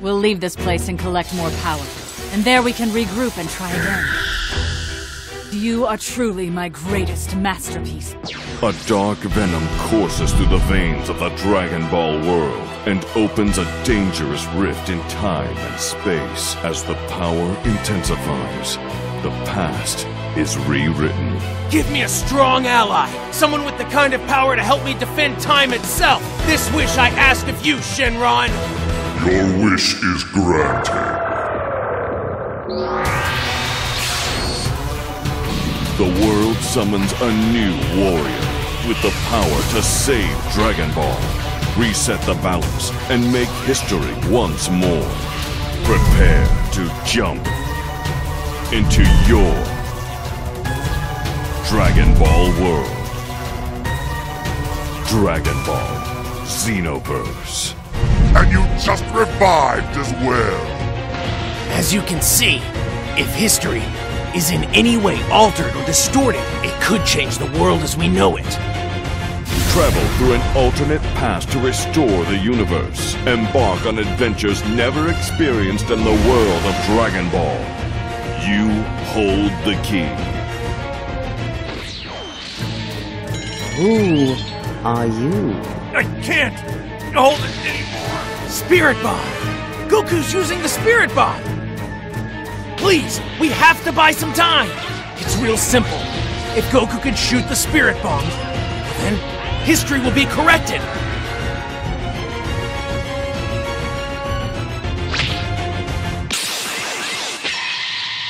We'll leave this place and collect more power. And there we can regroup and try again. You are truly my greatest masterpiece. A dark venom courses through the veins of the Dragon Ball world and opens a dangerous rift in time and space. As the power intensifies, the past is rewritten. Give me a strong ally! Someone with the kind of power to help me defend time itself! This wish I ask of you, Shenron! Your wish is granted. The world summons a new warrior with the power to save Dragon Ball, reset the balance, and make history once more. Prepare to jump into your Dragon Ball world. Dragon Ball Xenoverse. And you just revived as well. As you can see, if history is in any way altered or distorted, it could change the world as we know it. Travel through an alternate past to restore the universe. Embark on adventures never experienced in the world of Dragon Ball. You hold the key. Who are you? I can't hold it anymore. Spirit Bomb! Goku's using the Spirit Bomb! Please, we have to buy some time! It's real simple. If Goku can shoot the Spirit Bomb, then history will be corrected!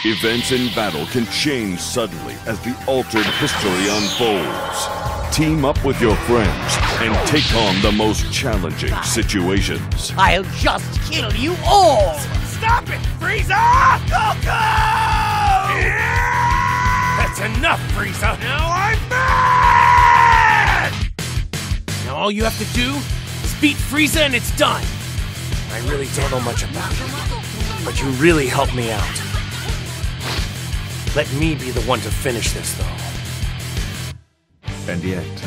Events in battle can change suddenly as the altered history unfolds. Team up with your friends and take on the most challenging situations. I'll just kill you all! Stop it, Frieza! Goku! That's enough, Frieza! Now all you have to do is beat Frieza and it's done. I really don't know much about you, but you really helped me out. Let me be the one to finish this, though. And yet,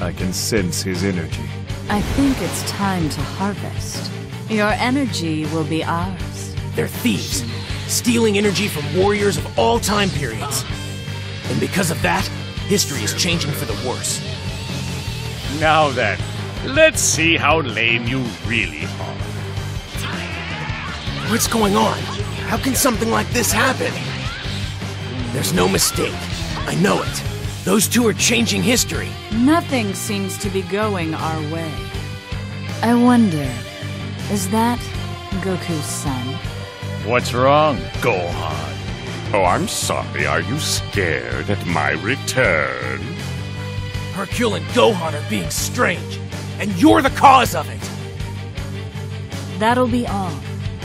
I can sense his energy. I think it's time to harvest. Your energy will be ours. They're thieves, stealing energy from warriors of all time periods. And because of that, history is changing for the worse. Now then, let's see how lame you really are. What's going on? How can something like this happen? There's no mistake. I know it. Those two are changing history. Nothing seems to be going our way. I wonder, is that Goku's son? What's wrong, Gohan? Oh, I'm sorry. Are you scared at my return? Hercule and Gohan are being strange, and you're the cause of it. That'll be all.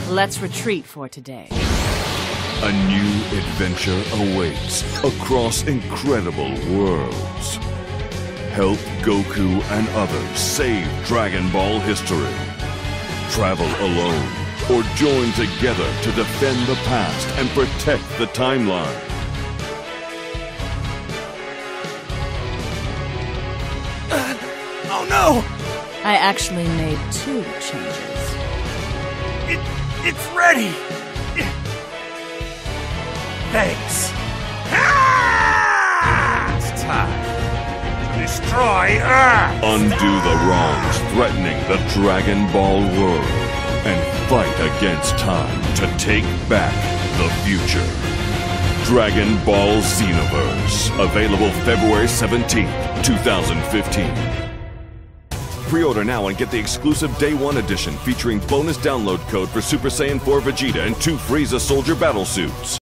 Let's retreat for today. A new adventure awaits across incredible worlds. Help Goku and others save Dragon Ball history. Travel alone or join together to defend the past and protect the timeline. No! I actually made two changes. It, it's ready! Thanks. Ah! It's time to destroy Earth! Undo the wrongs threatening the Dragon Ball world and fight against time to take back the future. Dragon Ball Xenoverse, available February 17th, 2015. Pre-order now and get the exclusive Day 1 edition featuring bonus download code for Super Saiyan 4 Vegeta and two Frieza Soldier battle suits.